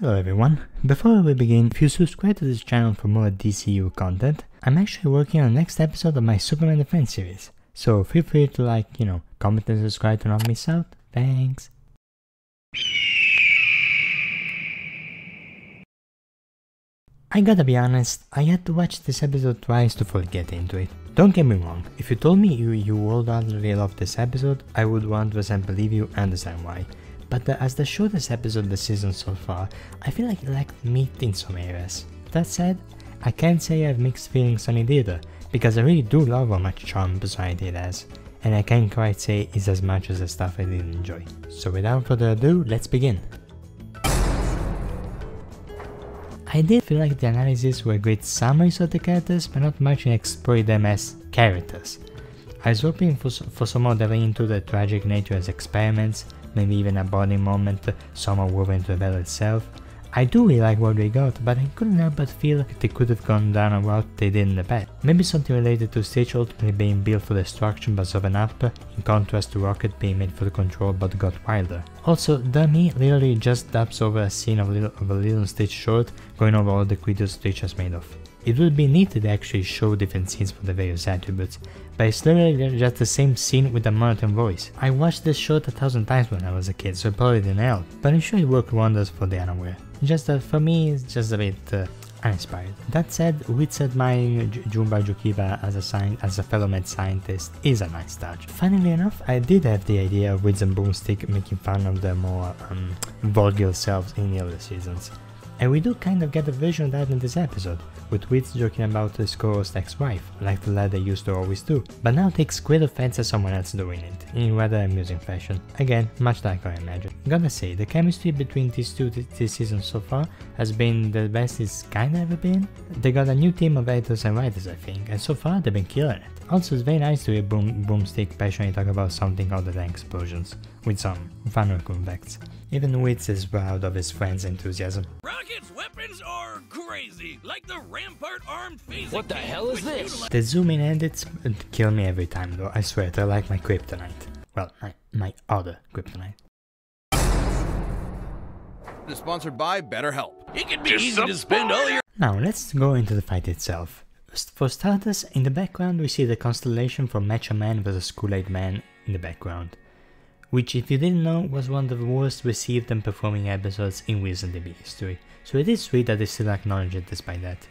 Hello everyone. Before we begin, if you subscribe to this channel for more DCU content, I'm actually working on the next episode of my Superman Defense series. So feel free to like, you know, comment and subscribe to not miss out. Thanks. I gotta be honest, I had to watch this episode twice to fully get into it. Don't get me wrong, if you told me you, you would already love this episode, I would 100% believe you and understand why. But the, as the shortest episode of the season so far, I feel like it lacked meat in some areas. That said, I can't say I have mixed feelings on it either, because I really do love how much charm personality it has, and I can't quite say it's as much as the stuff I didn't enjoy. So without further ado, let's begin. I did feel like the analysis were great summaries of the characters, but not much in exploring them as characters. I was hoping for, for some more delving into the tragic nature as experiments, maybe even a bonding moment somehow woven into the battle itself. I do really like what we got, but I couldn't help but feel like they could have gone down a route they did in the past. Maybe something related to Stitch ultimately being built for destruction but sovereign up, in contrast to Rocket being made for the control but got wilder. Also, Dummy literally just dubs over a scene of, little, of a little Stitch short, going over all the creatures Stitch has made of. It would be neat to actually show different scenes for the various attributes, but it's literally just the same scene with a monotone voice. I watched this short a thousand times when I was a kid, so it probably didn't help, but I'm sure it worked wonders for the unaware. Just that for me, it's just a bit uh, uninspired. That said, Wiz admiring Jumba Jookiba as a, as a fellow mad scientist is a nice touch. Funnily enough, I did have the idea of Wiz and Boomstick making fun of the more um, vulgar selves in the other seasons. And we do kind of get a version of that in this episode, with Wiz joking about his co-host ex-wife, like the lad they used to always do, but now takes great offense at someone else doing it, in rather amusing fashion. Again, much like I imagined. Gotta say, the chemistry between these two this season so far has been the best it's kinda ever been. They got a new team of editors and writers I think, and so far they've been killing it. Also, it's very nice to hear Boom, Boomstick passionately talk about something other than explosions, with some fun facts. Even Wiz is proud of his friend's enthusiasm. Rocket's weapons are crazy, like the Rampart armed phasing What the cannon, hell is this? The zoom in edits uh, kill me every time though, I swear they're like my kryptonite. Well, my, my other kryptonite. is sponsored by BetterHelp. It can be easy to spend all your Now let's go into the fight itself. For starters, in the background we see the constellation from Macho Man vs Kool-Aid Man in the background, which if you didn't know was one of the worst received and performing episodes in recent DB history, so it is sweet that they still acknowledge it despite that.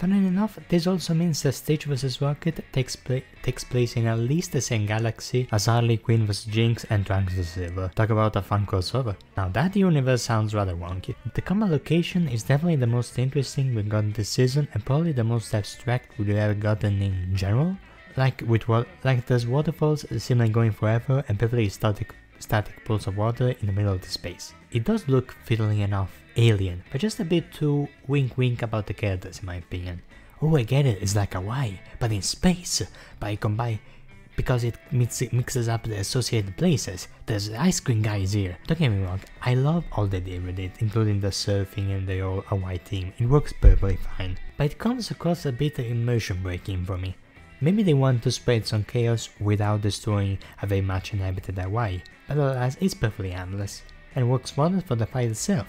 Funnily enough, this also means that Stitch vs Rocket takes, pla takes place in at least the same galaxy as Harley Quinn vs Jinx and Trunks vs Silver. Talk about a fun crossover. Now that universe sounds rather wonky. The common location is definitely the most interesting we've gotten this season and probably the most abstract we've ever gotten in general. Like with like there's waterfalls seemingly going forever and perfectly static static pools of water in the middle of the space. It does look fiddly enough alien, but just a bit too wink wink about the characters in my opinion. Oh I get it, it's like Hawaii, but in space, by combine because it, mix, it mixes up the associated places. There's the ice cream guys here. Don't get me wrong, I love all they did it, including the surfing and the whole Hawaii theme. It works perfectly fine, but it comes across a bit immersion breaking for me. Maybe they want to spread some chaos without destroying a very much inhabited Hawaii, but alas, it's perfectly harmless, and works wonders for the fight itself.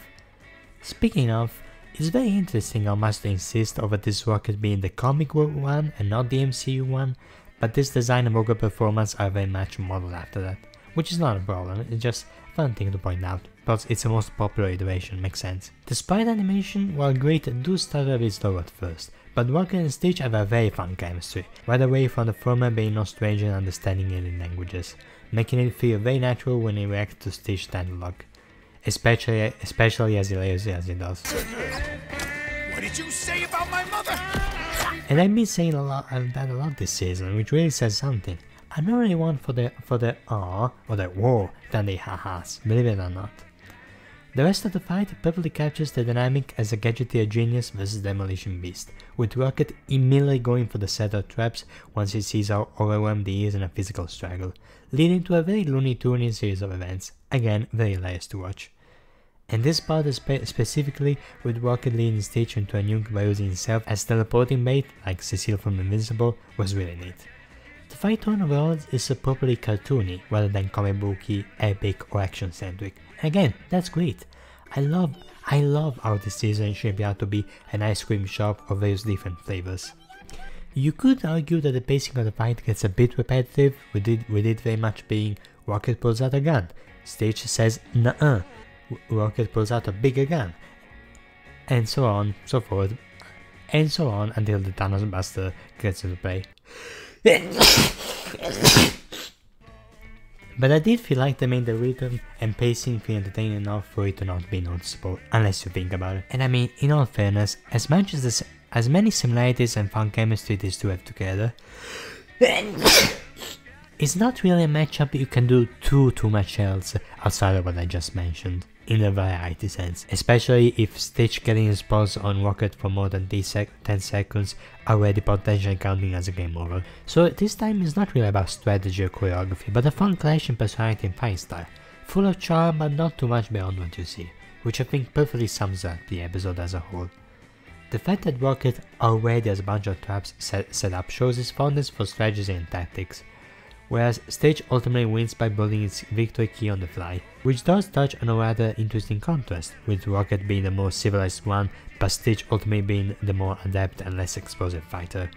Speaking of, it's very interesting how much they insist over this rocket being the comic book one and not the MCU one, but this design and vocal performance are very much modeled after that, which is not a problem, it's just fun thing to point out, plus it's the most popular iteration, makes sense. The sprite animation, while great, do start a bit slow at first, but Rocket and Stitch have a very fun chemistry, right away from the former being no stranger in understanding alien languages, making it feel very natural when he reacts to Stitch dialogue, especially, especially as hilarious as he does. What did you say about my mother? And I've been saying a lot that a lot this season, which really says something. I'm not really one for the for the ah or the whoa than the ha-has, believe it or not. The rest of the fight perfectly captures the dynamic as a gadgeteer genius versus demolition beast, with Rocket immediately going for the set of traps once he sees how overwhelmed he is in a physical struggle, leading to a very Looney Tunes series of events, again very hilarious to watch. And this part is spe- specifically with Rocket leading Stitch into a nuke by using himself as teleporting bait, like Cecil from Invincible, was really neat. Tone overall is properly cartoony rather than comic booky, epic or action centric. Again, that's great. I love I love how this season shaped out to be an ice cream shop of various different flavors. You could argue that the pacing of the fight gets a bit repetitive, with it, with it very much being Rocket pulls out a gun, Stitch says nuh-uh, Rocket pulls out a bigger gun, and so on, so forth, and so on until the Thanos Buster gets into play. But I did feel like they made the rhythm and pacing feel entertaining enough for it to not be noticeable, unless you think about it. And I mean, in all fairness, as much as this, as many similarities and fun chemistry these two have together, it's not really a matchup you can do too too much else outside of what I just mentioned in a variety sense, especially if Stitch getting his pulse on Rocket for more than 10 seconds already potentially counting as a game over. So this time is not really about strategy or choreography, but a fun clash in personality and fight style, full of charm but not too much beyond what you see, which I think perfectly sums up the episode as a whole. The fact that Rocket already has a bunch of traps set, set up shows his fondness for strategy and tactics, whereas Stitch ultimately wins by building its victory key on the fly, which does touch on a rather interesting contrast, with Rocket being the more civilized one, but Stitch ultimately being the more adept and less explosive fighter.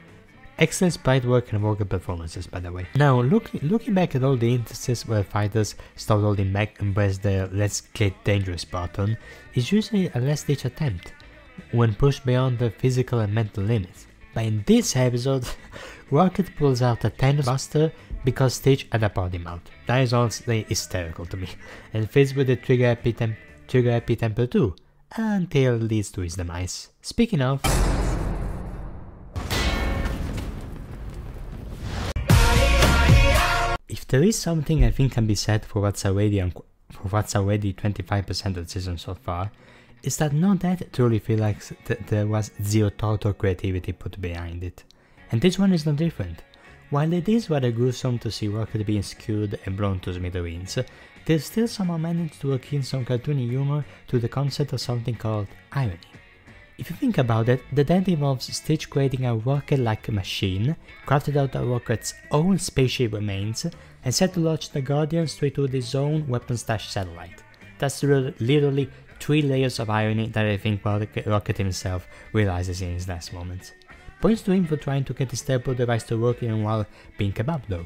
Excellent sprite work and vocal performances, by the way. Now, look, looking back at all the instances where fighters start holding back and press the let's get dangerous button, it's usually a last ditch attempt, when pushed beyond the physical and mental limits. But in this episode, Rocket pulls out a Thanos Buster because Stitch had a party mouth. That is honestly hysterical to me, and fits with the Trigger Happy, trigger happy temper too, until leads to his demise. Speaking of... If there is something I think can be said for what's already for what's already 25% of the season so far, is that not that truly feels like th there was zero or creativity put behind it. And this one is no different. While it is rather gruesome to see Rocket being skewed and blown to smithereens, they still somehow managed to work in some cartoony humor to the concept of something called irony. If you think about it, the death involves Stitch creating a rocket-like machine, crafted out of Rocket's own spaceship remains, and set to launch the Guardian straight to his own weapon stash satellite. That's literally three layers of irony that I think Rocket himself realizes in his last moments. Points to him for trying to get his teleport device to work even while being kebab though.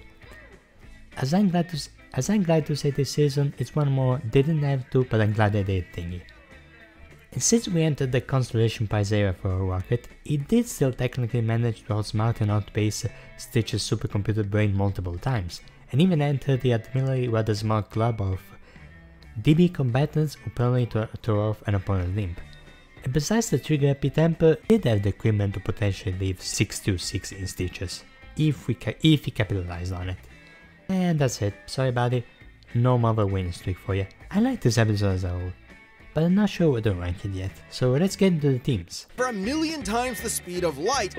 As I'm glad to as I'm glad to say this season, it's one more didn't have to but I'm glad they did thingy. And since we entered the Constellation Prize era for a rocket, it did still technically manage to outsmart and outpace Stitch's supercomputer brain multiple times, and even entered the admittedly rather smart club of DB combatants who permanently tore off an opponent's limb. And besides the trigger happy temper, did have the equipment to potentially leave 626 in stitches, if we, if we capitalized on it. And that's it, sorry about it, no more winning streak for you. I like this episode as a whole, but I'm not sure where to rank it yet, so let's get into the teams. For a million times the speed of light...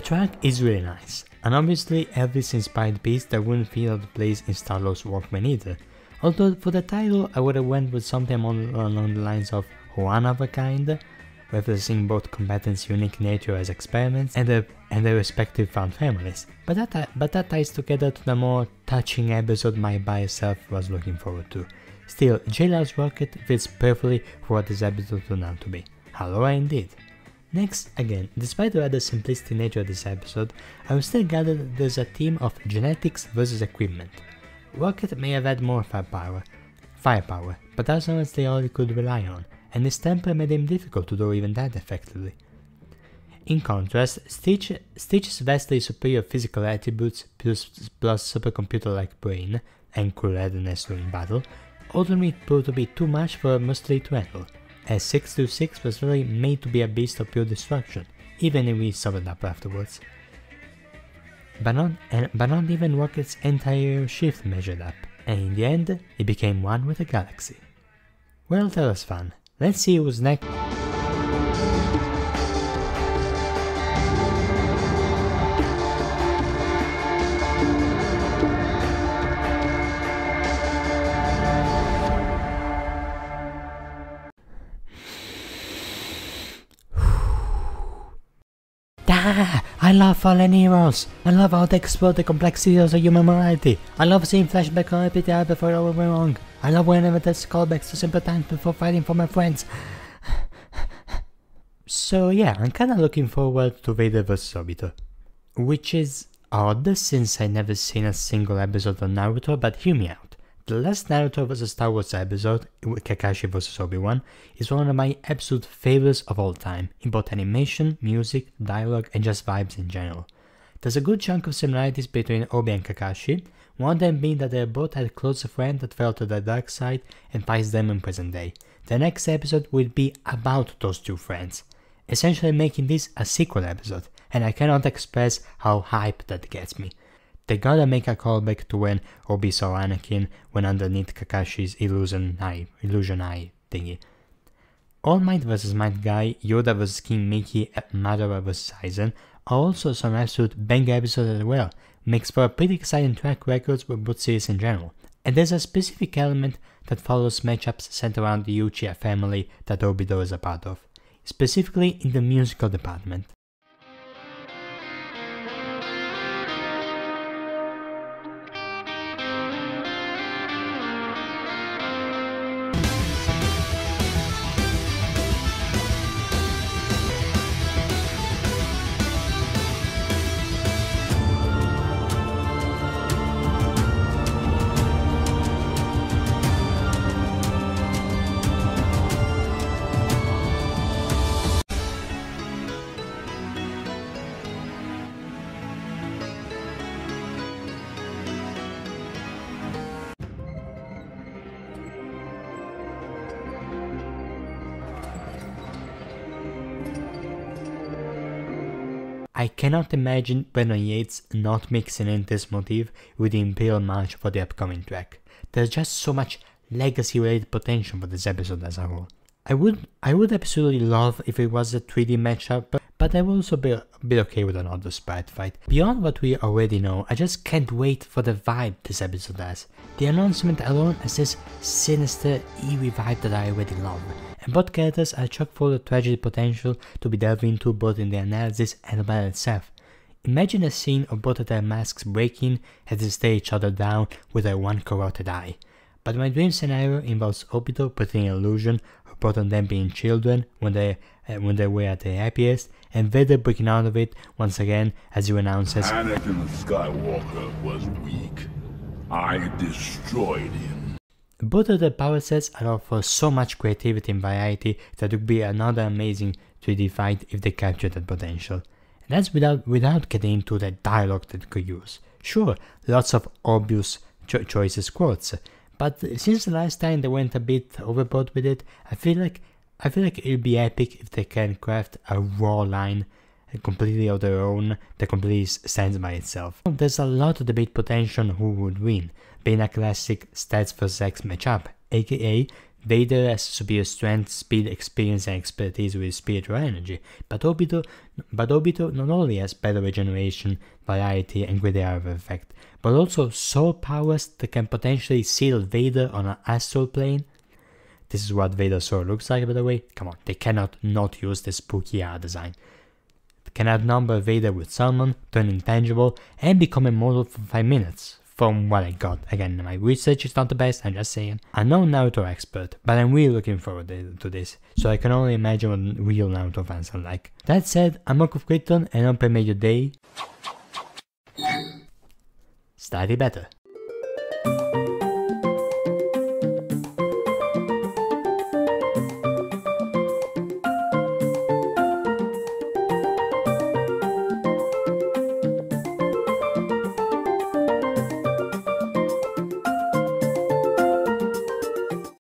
The track is really nice, and obviously Elvis inspired piece that wouldn't feel out of place in Star-Lord's Walkman either, although for the title I would have went with something along the lines of one of a kind, referencing both combatants' unique nature as experiments and their, and their respective found families. But that, but that ties together to the more touching episode my bias self was looking forward to. Still, JLR's Rocket fits perfectly for what this episode turned out to be. Hello indeed. Next, again, despite the rather simplistic nature of this episode, I will still gather that there's a theme of genetics versus equipment. Rocket may have had more firepower, firepower, but that's not the all could rely on, and his temper made him difficult to do even that effectively. In contrast, Stitch, Stitch's vastly superior physical attributes plus, plus supercomputer-like brain and cool readiness during battle ultimately proved to be too much for Mustard to handle, as 626 was really made to be a beast of pure destruction, even if we suffered up afterwards. But not, but not even Rocket's entire shift measured up, and in the end, he became one with the galaxy. Well, that was fun. Let's see who's next. Ah, I love fallen heroes. I love how they explore the complexities of human morality. I love seeing flashback on APTI before I went wrong. I love whenever there's callbacks to simple times before fighting for my friends. so yeah, I'm kinda looking forward to Vader vs Obito. Which is odd since I never seen a single episode of Naruto, but hear me out. The last Naruto vs Star Wars episode, Kakashi vs Obi-Wan, is one of my absolute favorites of all time, in both animation, music, dialogue, and just vibes in general. There's a good chunk of similarities between Obi and Kakashi, one of them being that they both had a close friend that fell to the dark side and fights them in present day. The next episode will be about those two friends, essentially making this a sequel episode, and I cannot express how hype that gets me. They gotta make a callback to when Obi saw Anakin when underneath Kakashi's illusion eye, illusion eye thingy. All Might vs Might Guy, Yoda vs King Mickey, Madara vs Aizen are also some absolute banger episodes as well, makes for a pretty exciting track records with both series in general. And there's a specific element that follows matchups centered around the Uchiha family that Obito is a part of, specifically in the musical department. I cannot imagine Brandon Yates not mixing in this motif with the Imperial March for the upcoming track. There's just so much legacy related potential for this episode as a whole. I would I would absolutely love if it was a 3D matchup, but, but I would also be a bit okay with another sprite fight. Beyond what we already know, I just can't wait for the vibe this episode has. The announcement alone has this sinister, eerie vibe that I already love and both characters are chock full of tragedy potential to be delved into both in the analysis and battle itself. Imagine a scene of both of their masks breaking as they stare each other down with their one corrupted eye. But my dream scenario involves Obito putting an illusion of both of them being children when they uh, when they were at their happiest, and Vader breaking out of it once again as he announces Anakin Skywalker was weak. I destroyed him. Both of the power sets allow for so much creativity and variety that it would be another amazing 3D fight if they capture that potential. And that's without without getting into the dialogue that could use. Sure, lots of obvious cho choices quotes, but since the last time they went a bit overboard with it, I feel like I feel like it'd be epic if they can craft a raw line completely of their own that completely stands by itself. There's a lot of debate potential who would win, classic stats vs X matchup, aka Vader has superior strength, speed, experience, and expertise with spiritual energy, but Obito, but Obito not only has better regeneration, variety, and greater of effect, but also soul powers that can potentially seal Vader on an astral plane. This is what Vader's sword looks like, by the way. Come on, they cannot not use this spooky art design can outnumber Vader with summon, turn intangible, and become immortal for 5 minutes. From what I got. Again, my research is not the best, I'm just saying. I'm no Naruto expert, but I'm really looking forward to this, so I can only imagine what real Naruto fans are like. That said, I'm Hawk of Krypton, and hope I made your day slightly better.